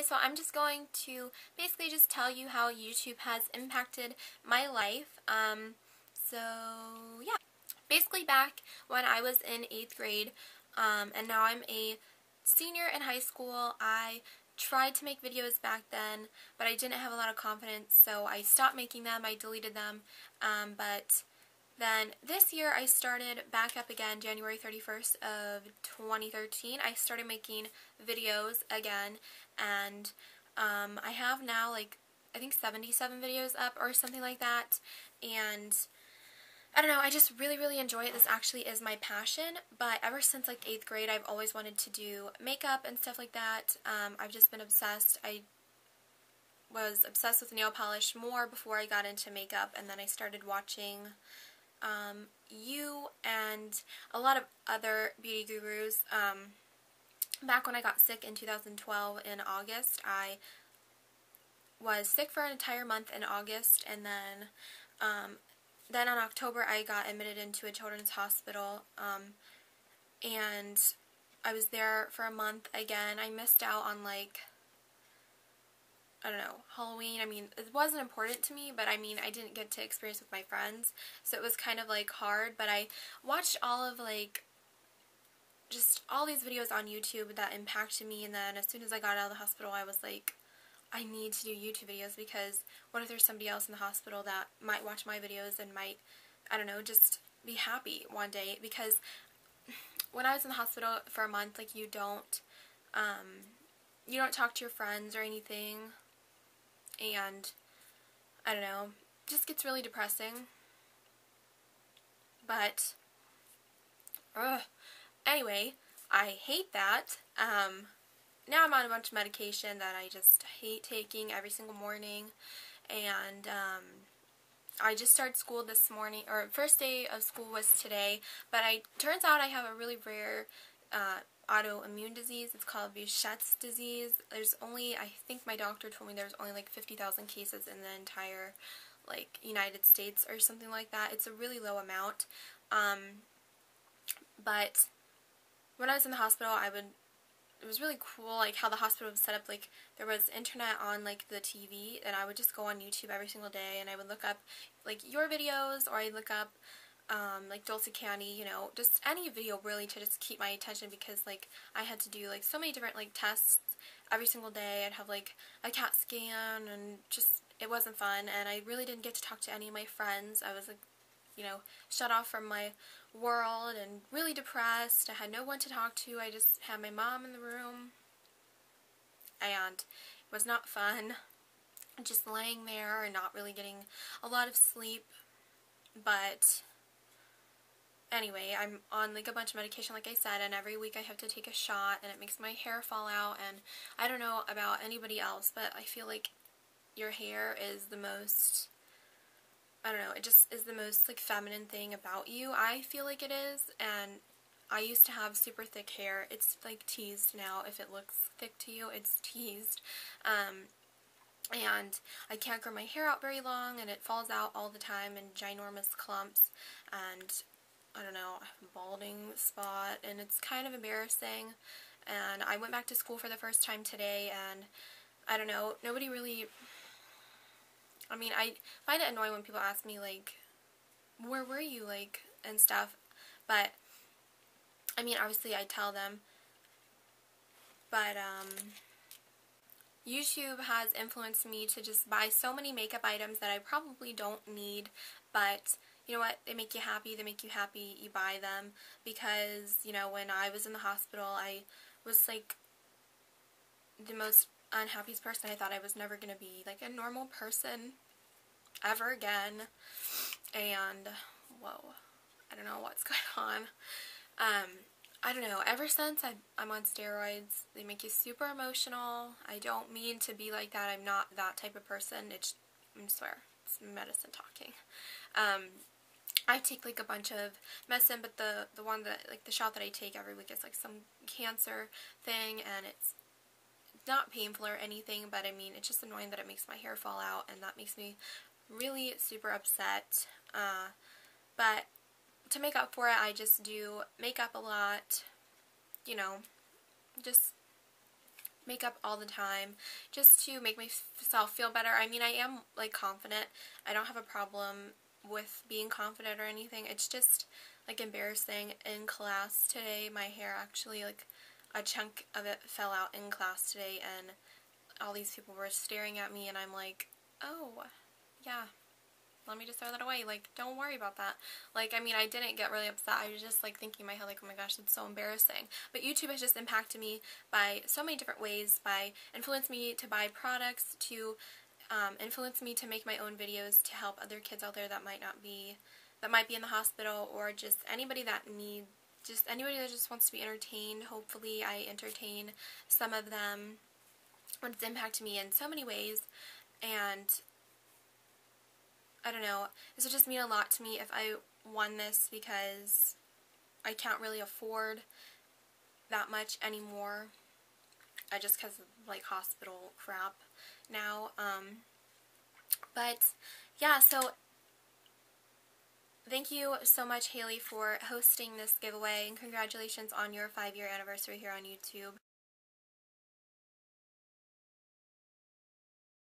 Anyway, so I'm just going to basically just tell you how YouTube has impacted my life. Um, so, yeah. Basically back when I was in 8th grade, um, and now I'm a senior in high school, I tried to make videos back then, but I didn't have a lot of confidence, so I stopped making them, I deleted them, um, but then this year I started back up again, January 31st of 2013. I started making videos again and um, I have now like I think 77 videos up or something like that and I don't know, I just really, really enjoy it. This actually is my passion, but ever since like 8th grade, I've always wanted to do makeup and stuff like that. Um, I've just been obsessed. I was obsessed with nail polish more before I got into makeup, and then I started watching um, you and a lot of other beauty gurus. Um, back when I got sick in 2012 in August, I was sick for an entire month in August, and then um, then in October I got admitted into a children's hospital, um, and I was there for a month again. I missed out on like I don't know, Halloween. I mean, it wasn't important to me, but I mean, I didn't get to experience with my friends, so it was kind of like hard, but I watched all of like just all these videos on YouTube that impacted me, and then as soon as I got out of the hospital, I was like, I need to do YouTube videos because what if there's somebody else in the hospital that might watch my videos and might, I don't know, just be happy one day because when I was in the hospital for a month, like you don't, um, you don't talk to your friends or anything and I don't know, just gets really depressing. But, ugh. Anyway, I hate that. Um, now I'm on a bunch of medication that I just hate taking every single morning. And, um, I just started school this morning, or first day of school was today, but I turns out I have a really rare uh, autoimmune disease. It's called Behçet's disease. There's only, I think my doctor told me there's only like 50,000 cases in the entire like United States or something like that. It's a really low amount. Um, but when I was in the hospital, I would, it was really cool like how the hospital was set up. Like there was internet on like the TV and I would just go on YouTube every single day and I would look up like your videos or I'd look up um, like Dulce Candy, you know, just any video really to just keep my attention because like I had to do like so many different like tests every single day. I'd have like a CAT scan and just it wasn't fun and I really didn't get to talk to any of my friends. I was like, you know, shut off from my world and really depressed. I had no one to talk to. I just had my mom in the room and it was not fun. Just laying there and not really getting a lot of sleep. But anyway, I'm on like a bunch of medication like I said and every week I have to take a shot and it makes my hair fall out and I don't know about anybody else but I feel like your hair is the most I don't know, it just is the most like feminine thing about you. I feel like it is and I used to have super thick hair. It's like teased now. If it looks thick to you, it's teased. Um, and I can't grow my hair out very long and it falls out all the time in ginormous clumps and I don't know, balding spot, and it's kind of embarrassing. And I went back to school for the first time today, and I don't know, nobody really, I mean, I find it annoying when people ask me, like, where were you, like, and stuff, but, I mean, obviously I tell them, but, um, YouTube has influenced me to just buy so many makeup items that I probably don't need, but you know what, they make you happy, they make you happy, you buy them, because, you know, when I was in the hospital, I was, like, the most unhappiest person. I thought I was never going to be, like, a normal person ever again, and, whoa, I don't know what's going on. Um, I don't know, ever since I, I'm on steroids, they make you super emotional. I don't mean to be like that. I'm not that type of person. It's, I swear, it's medicine talking. Um, I take like a bunch of medicine, but the the one that like the shot that I take every week is like some cancer thing, and it's not painful or anything, but I mean it's just annoying that it makes my hair fall out, and that makes me really super upset. Uh, but to make up for it, I just do makeup a lot, you know, just makeup all the time just to make myself feel better. I mean, I am like confident. I don't have a problem with being confident or anything. It's just like embarrassing in class today. My hair actually like a chunk of it fell out in class today and all these people were staring at me and I'm like, "Oh, yeah, let me just throw that away. Like, don't worry about that. Like, I mean, I didn't get really upset. I was just, like, thinking in my head, like, oh my gosh, that's so embarrassing. But YouTube has just impacted me by so many different ways, by influencing me to buy products, to um, influence me to make my own videos to help other kids out there that might not be, that might be in the hospital, or just anybody that needs, just anybody that just wants to be entertained. Hopefully, I entertain some of them. It's impacted me in so many ways, and I don't know, this would just mean a lot to me if I won this because I can't really afford that much anymore. I just because of like hospital crap now. Um, but yeah, so thank you so much Hailey for hosting this giveaway and congratulations on your five year anniversary here on YouTube.